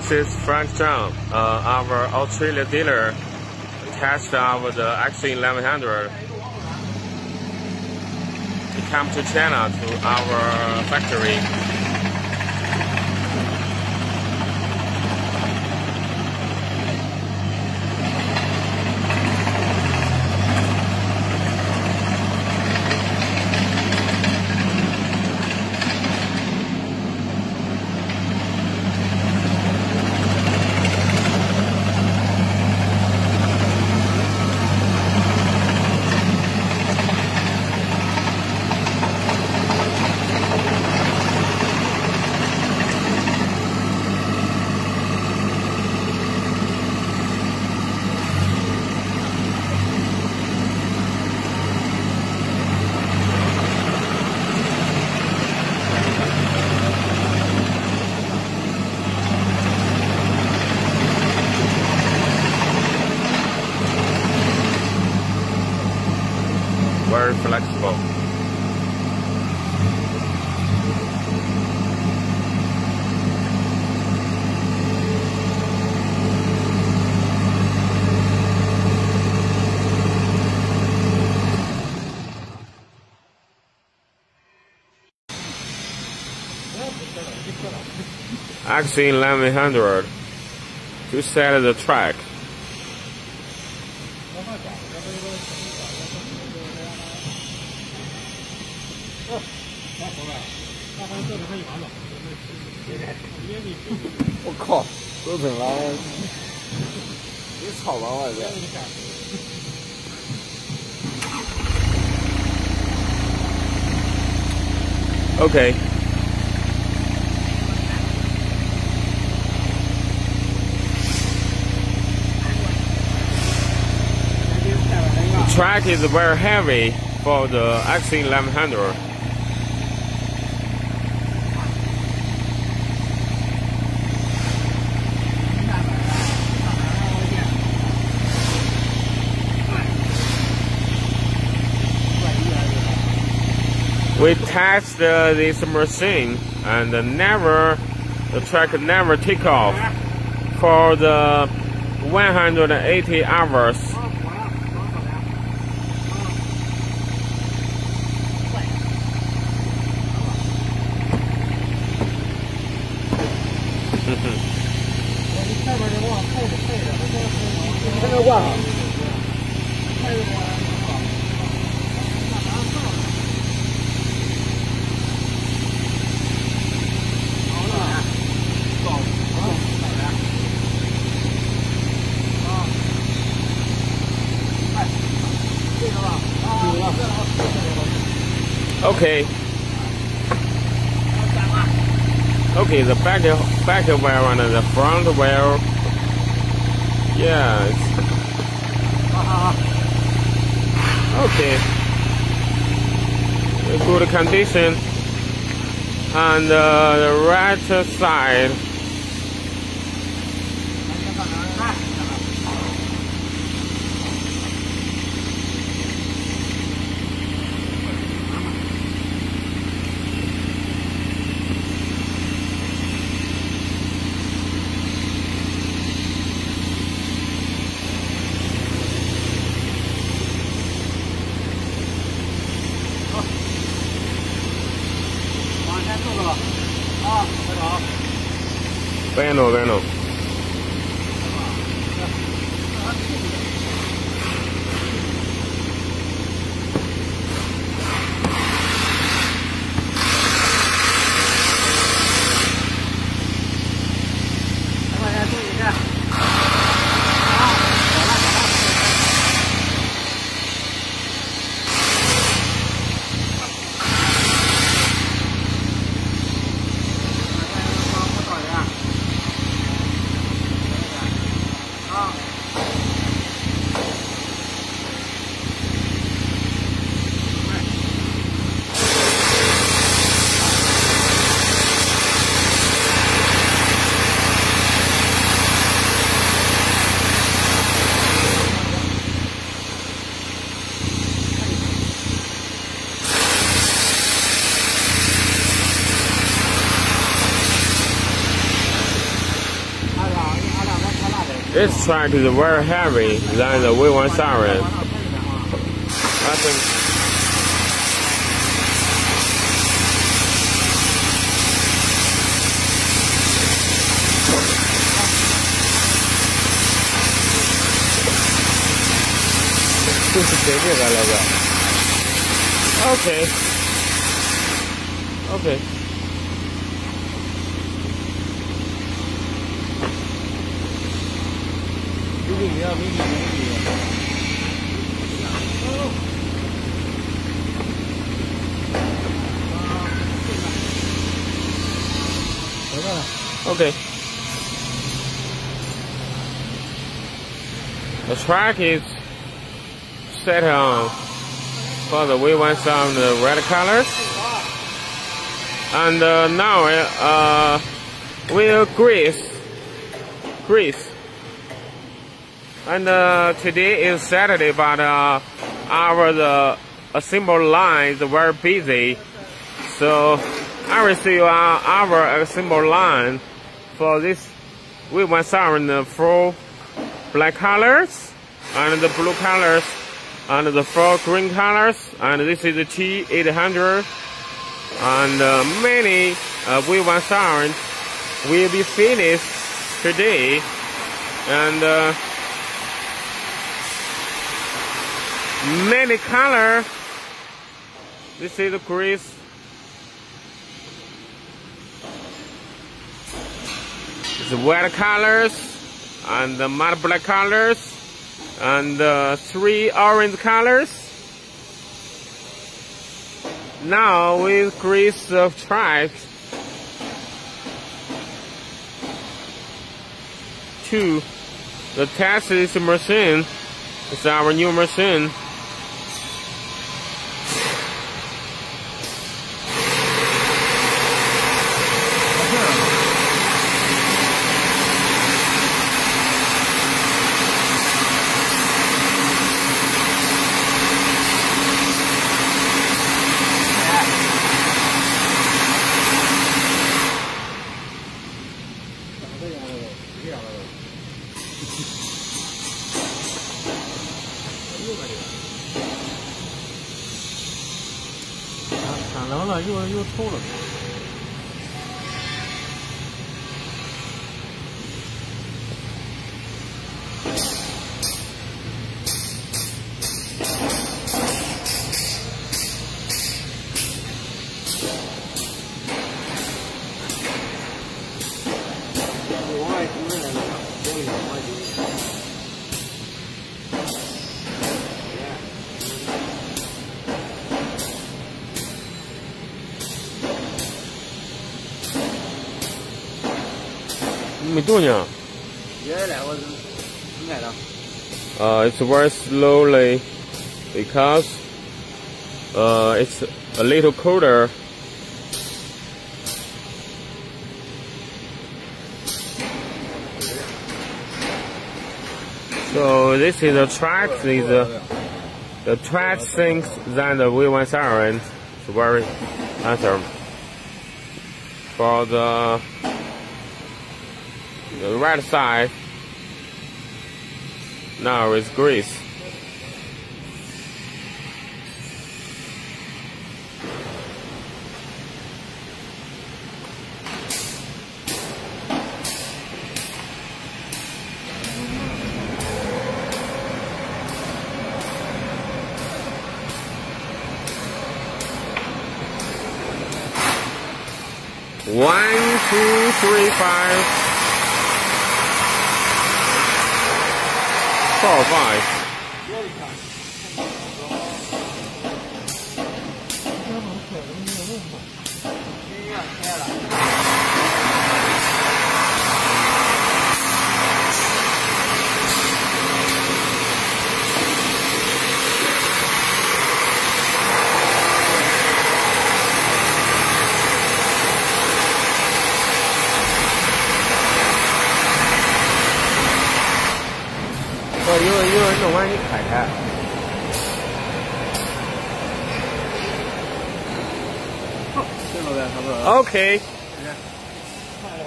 This is Frank Zhang, uh, our Australia dealer. Test our the XC1100. He come to China to our factory. very flexible. Axine 1100 to set the track. 我靠，都成了，你草吧我这。Okay. Track is very heavy for the XC1100. we test uh, this machine and never the track never take off for the 180 hours Okay. Okay, the back back wheel and the front wheel. Yeah. Okay. Good condition. And uh, the right side. This track is very heavy than the V1 Siren. I think 就是 Oh, ไม่ดีแล้วไม่ดีไม่ดีโอเค The track is set on for the we want some uh, red colors. And uh, now uh, uh we'll grease grease and uh, today is Saturday but uh, our the assembly line is very busy. So I will see you our assembly line for this. We want the full black colors and the blue colors and the four green colors. And this is the T800 and uh, many uh, V1 Siren will be finished today. And uh, many color this is the the white colors and the matte black colors and uh, three orange colors. Now with grease of stripes. Two, the test is machine. It's our new machine. 冷了又又透了。Macedonia. Yeah, that was uh, It's very slowly because uh, it's a little colder. So this is a track, is the, the track things than the V1 siren. It's very awesome. For the right side now it's grease. One, two, three, five. Oh my. Four, five. Okay.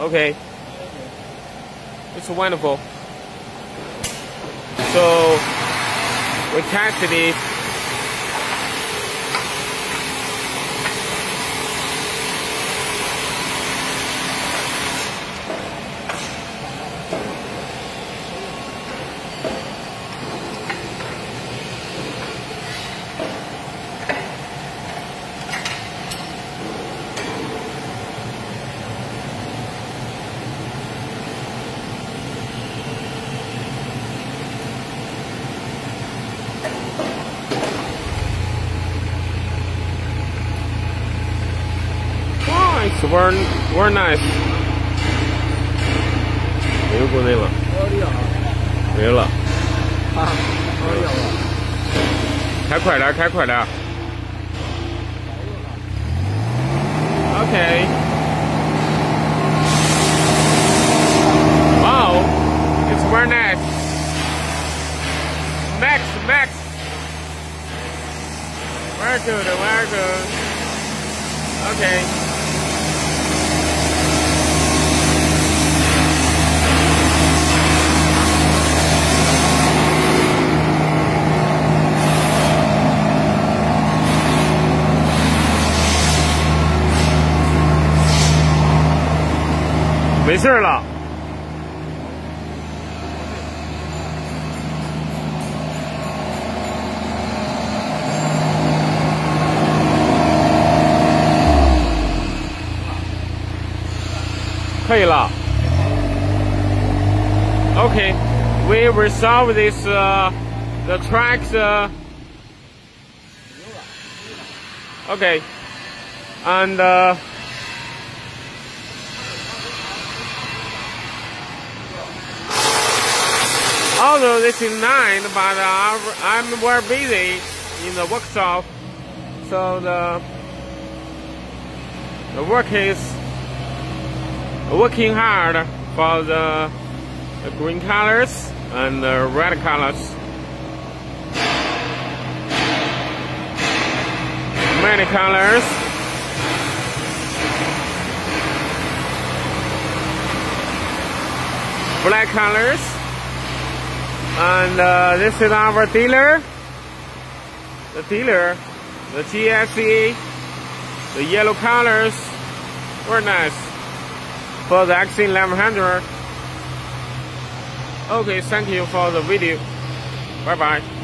Okay. It's wonderful. So we tested it. Oh, it's very, very nice. 没有国 we're, we're nice. Nếu cô đây là. Nếu là. Khá khỏe đã, khá khỏe đã. Okay. Wow, it's very nice. Max, Max. Very good, very good. Okay. 没事了。可以了。Okay, we resolve this uh, the tracks. Uh, okay, and. Uh, although this is nine, but uh, I'm very busy in the workshop, so the the work is working hard for the, the green colors and the red colors. Many colors. Black colors. And uh, this is our dealer. The dealer, the GSE, the yellow colors, very nice for the XC1100. Okay, thank you for the video. Bye bye.